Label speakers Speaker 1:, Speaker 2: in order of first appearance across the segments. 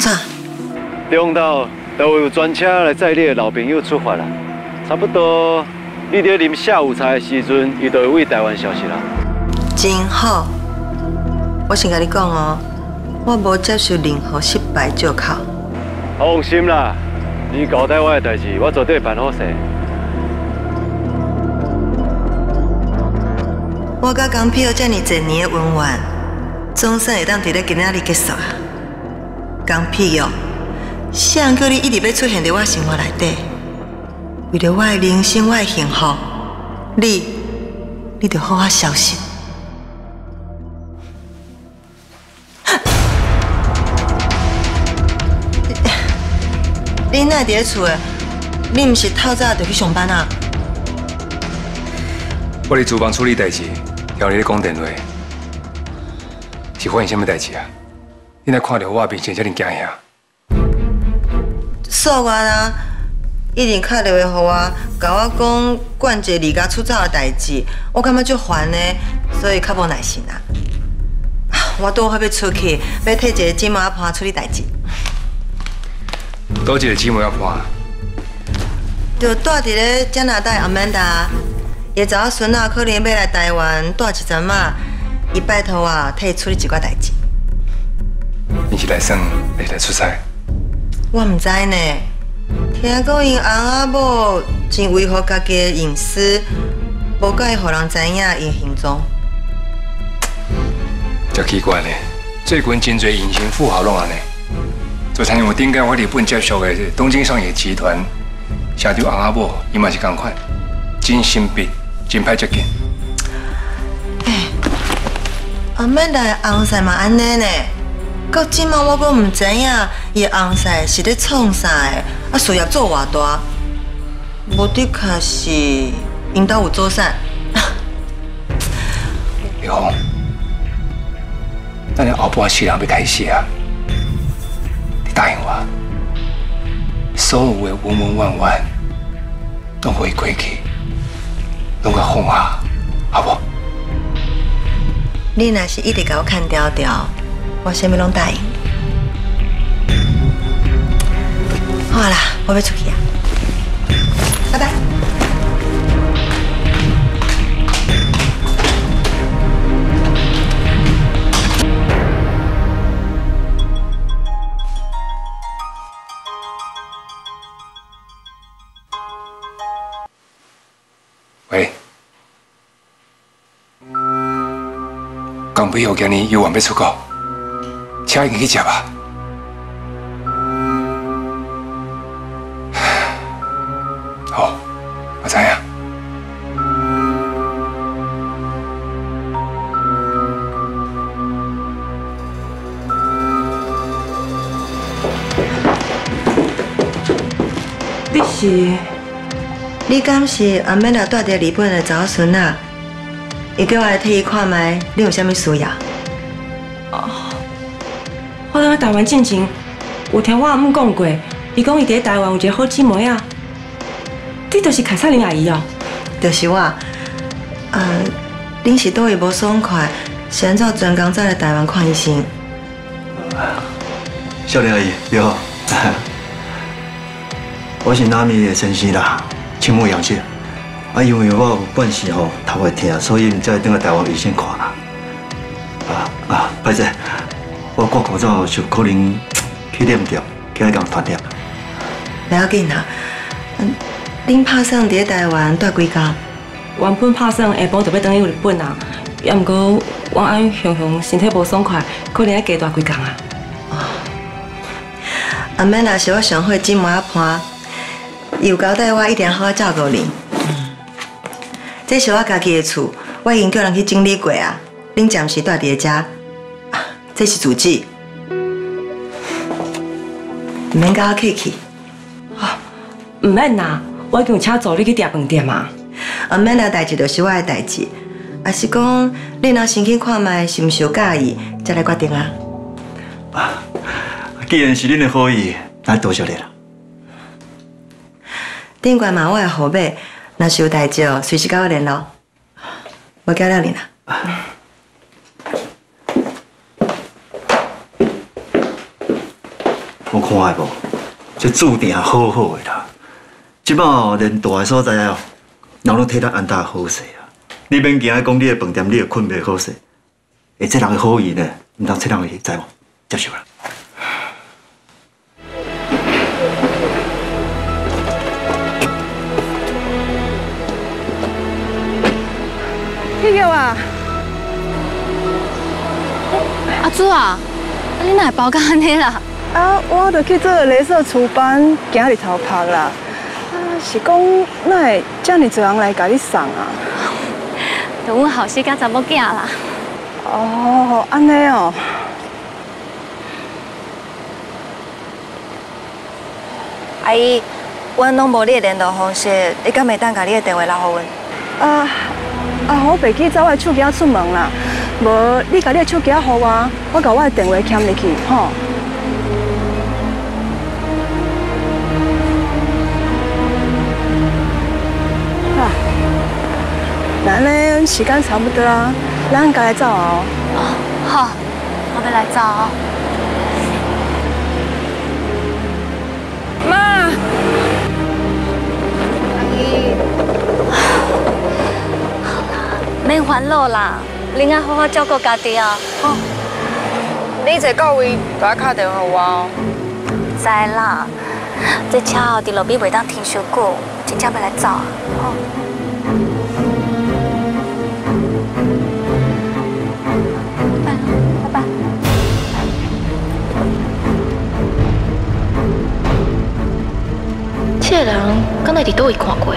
Speaker 1: 错？
Speaker 2: 中道都有专车来载你的老朋友出发啦。差不多，你在啉下午茶的时阵，伊就会为台湾消息啦。
Speaker 1: 真好，我先跟你讲哦，我无接受任何失败借口。
Speaker 2: 放心啦，你交代我的代志，我绝对办好势。
Speaker 1: 我甲江票这么多年的恩怨，总算会当伫咧今仔日结束啊！江票，谁叫你一直要出现在我生活内底？为了我的人生，我的幸福，你，你得好好小心。你哪伫咧厝诶？你毋是透早就去上班啊？
Speaker 3: 我伫厨房处理代志。听你咧讲电话，是发生什么代志啊？你来看到我面前这么惊吓？
Speaker 1: 素元啊，一定打电话给我，甲我讲冠杰离家出走的代志，我感觉足烦的，所以较无耐心啊。我拄好要出去，要替一个姊妹阿婆处理代志。
Speaker 3: 多一个姊妹阿婆？
Speaker 1: 就住伫咧加拿大阿曼达。伊查某孙仔可能要来台湾住一阵嘛，伊拜托我替伊处理一寡代志。
Speaker 3: 你是来耍，还是来出差？
Speaker 1: 我唔知呢，听讲因翁阿某真维护家己的隐私，无介意互人知影伊行踪。
Speaker 3: 真奇怪呢，最近真侪隐形富豪拢安尼。就像我顶间我日本接触的东京商业集团社长翁阿某，伊嘛是同款，真神秘。真歹接近。
Speaker 1: 哎，阿曼达的红婿嘛安尼呢？到今嘛我阁唔知影，伊红婿是咧创啥的？啊，事业做偌大？无的确是因兜有做啥？
Speaker 3: 李红，咱后半世人要开始啊！你答应我，所有的文文万万都会过去。拢甲放下，好不？
Speaker 1: 你若是一直给我看调调，我什么拢答应。好啦，我要出去啊，拜拜。
Speaker 3: 刚不要今日又还没出国，请你去吃吧。好，我知影。
Speaker 1: 你是？你敢是阿妹那带在日本的早孙啊？伊叫我来替伊看卖，你有啥物需要？
Speaker 4: 台湾进前，有听我阿母讲过，伊讲伊伫台湾有一个好姊妹啊。你就是凯瑟琳阿姨哦？
Speaker 1: 就是我。呃，恁是倒位无爽快，先做专工再来台湾看医生。
Speaker 5: 少玲阿姨，你好。我是南米的先生啦，请勿养血。啊，因为我有惯势吼，头会痛，所以才等下台湾医生看啦。啊啊，歹势，我挂口罩就可能去念掉，叫伊共传染。
Speaker 1: 不要紧啦，嗯，恁拍算伫台湾待几工？
Speaker 4: 原本拍算下晡就要等于日本啊，也毋过我安雄雄身体无爽快，可能要加待几工啊。哦，
Speaker 1: 阿妹若是我上好姊妹阿婆，有交代我一定好好照顾你。这是我家己的厝，我已经叫人去整理过啊。恁暂时住伫遮，这是主旨，唔免甲我客气。
Speaker 4: 啊，唔免啦，我已经请助理去订饭店嘛。
Speaker 1: 唔免啦，代志就是我的代志，啊是讲你若先去看卖是毋是有介意，再来决定啊。
Speaker 5: 啊，既然是恁的好意，那多谢你了。
Speaker 1: 顶关嘛，我的号码。那是有代志哦，随时跟我联络。我交了你了。
Speaker 5: 我看下无，这注定好好的啦。即摆哦，连大个所在哦，人拢替咱安踏好势啊。你免惊讲你的饭店你会困袂好势，会这人的好意呢，毋通这人会知无？接受啦。
Speaker 6: 去叫啊！
Speaker 7: 阿祖啊，你哪会包到安尼啦？
Speaker 6: 啊，我著去做镭射除斑，今日头拍啦。啊，是讲哪会这么多人来甲你送啊？
Speaker 7: 就阮后生甲查某囝啦。
Speaker 6: 哦，安尼哦。
Speaker 8: 阿姨，阮拢无你的联络方式，你敢袂当甲你的电话留互阮？
Speaker 6: 啊啊，我袂记走我的手机仔出门啦。无，你甲你的手机仔互我，我甲我的电话牵入去，吼。啊，那呢时间差不多啊，咱该来走啊。
Speaker 7: 哦，好，我要来走哦。
Speaker 6: 妈，
Speaker 7: 免烦恼啦，恁爱好好照顾家己啊。吼，
Speaker 8: 你坐到位，就要打电话我哦。
Speaker 7: 知啦，这车哦伫路边袂当停伤久，真正要来走啊。吼，拜拜拜拜。
Speaker 9: 这个人敢会伫倒位看过？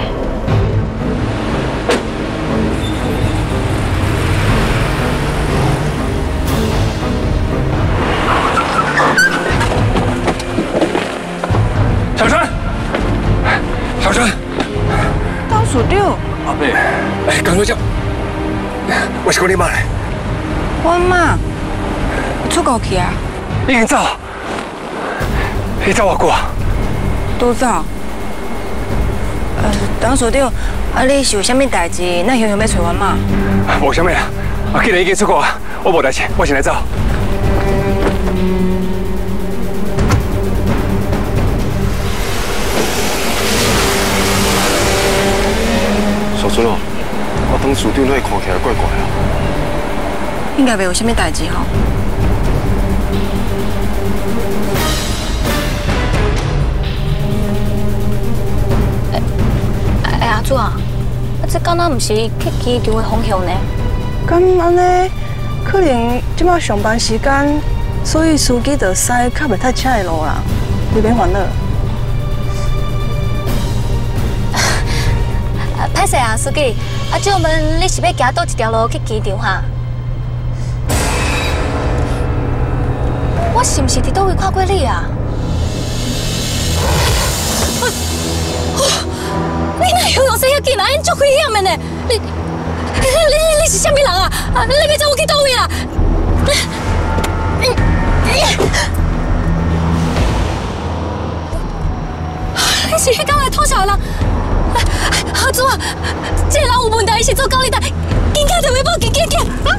Speaker 3: 我是讲你妈嘞，
Speaker 6: 我妈出国去啊？
Speaker 3: 已经走，你走我过，
Speaker 8: 都走。呃，当署长，啊，你是有啥物代志？那雄雄要找我妈？
Speaker 3: 无啥物啦，啊，既然已经出国啊，我无代志，我先来走。
Speaker 10: 小孙哦，我当署长，那看起来怪怪啊。
Speaker 8: 应该袂有什么代志吼。
Speaker 7: 哎，阿祖啊，啊这敢若毋是去机场的方向呢？
Speaker 6: 咁安尼，可能即摆上班时间，所以司机就驶较袂太车的路啦。你免烦恼。
Speaker 7: 啊，歹势啊，司机，啊，借问你是要行倒一条路去机场哈？我是不是在倒位看过你啊？你哪游泳生遐紧啊？因足危险的呢！你、你、你、你是啥物人啊？啊，你要载我去倒位啊？你你，你是迄刚来偷笑的人？阿祖啊，这个人有问题，伊是做高利贷，紧快电话报警，紧快！
Speaker 9: 不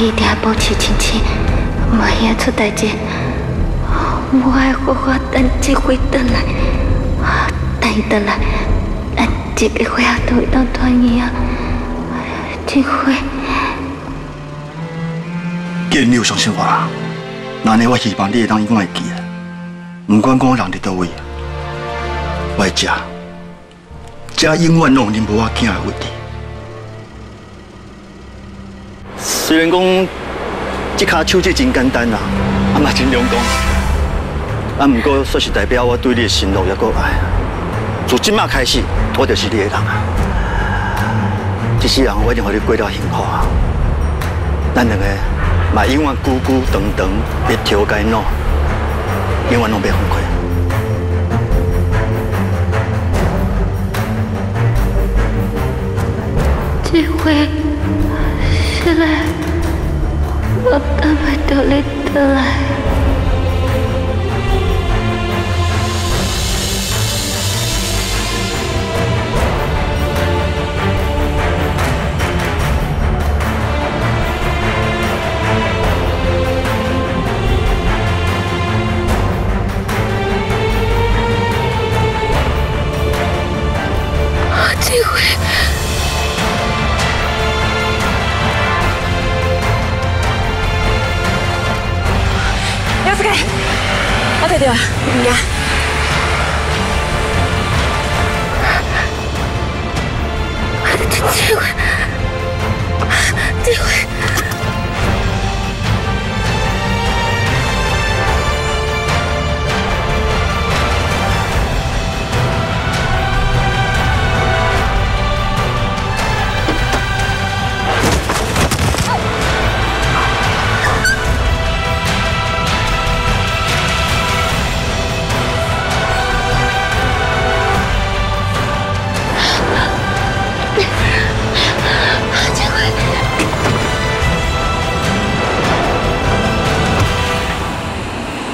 Speaker 9: 一定要保持清醒，万一出代志，我爱好好等机会回来，等伊回来，啊，这个会啊都当团圆啊，这回。
Speaker 5: 既然你有相信我，那呢，我希望你会当永远记得，不管讲人伫倒位，我会食，食永远拢有恁无我囝的位置。虽然讲这骹手指真简单啦，啊嘛真良功，啊，不过说是代表我对你的承诺也够爱。从今麦开始，我就是你的人啊！一世人我已经和你过到幸福啊！咱两个嘛永远孤孤单单，一条街路，永远拢别分开。
Speaker 9: 这回是来，我等不到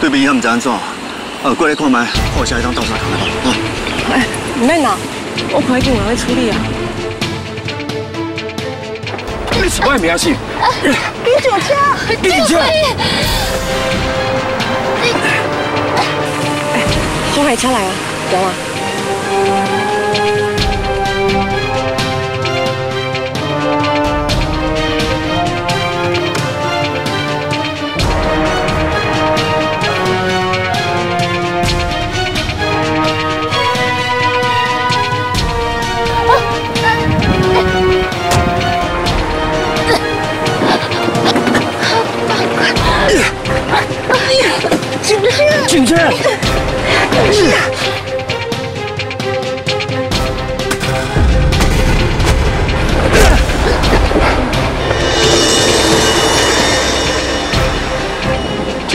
Speaker 4: 对
Speaker 5: 面也唔知安怎，呃，过来看麦，我下一张倒沙糖来吧。
Speaker 4: 哎，唔免啦，我快进来处理啊。
Speaker 3: 你什么名字？
Speaker 6: 李九车，
Speaker 3: 李九。
Speaker 4: 哎，红海车来啊，有啊。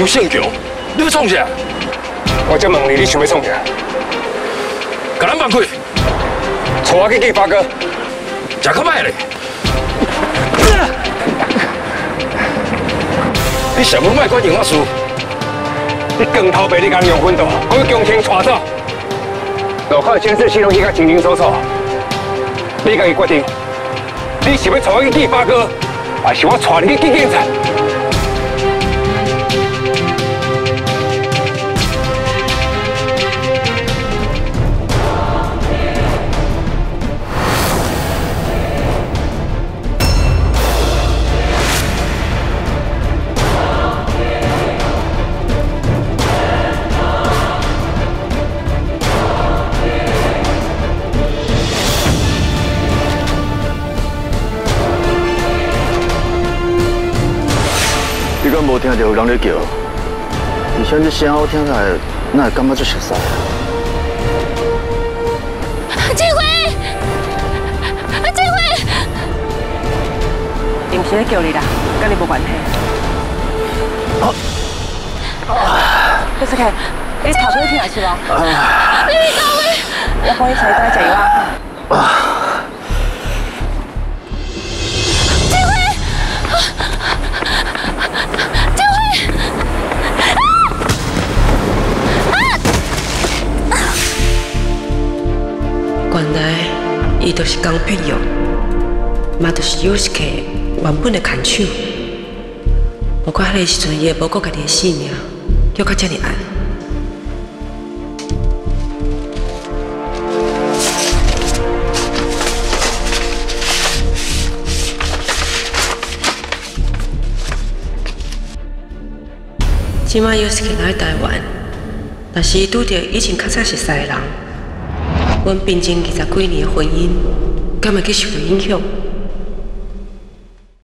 Speaker 3: 周胜强，你要创啥？我再问你，你想要创啥？给咱放开，带我去见发哥，吃可卖嘞！你想要卖关电话事？你光头白，你敢用分刀，我要强行带走。路口的监视器拢已经清清楚楚，你家己决定，你是要带我去见发哥，还是我带你去见警察？
Speaker 5: 无听到有人在叫，而且这声好听起来，哪会感觉这熟悉？
Speaker 7: 这回，这回，
Speaker 4: 不是在叫你啦，跟你无关系。啊，不是看，你头先听下是吧？
Speaker 7: 你讲咩？
Speaker 4: 我帮你查一下药啊。
Speaker 11: 原来，伊就是江碧玉，嘛就是有时期原本的看手。不过迄个时阵，伊也无顾家己的性命，又较遮尔爱。即马有时期来台湾，但是拄着以前较早熟悉的人。阮平静二十几年的婚姻，敢会去受到影响？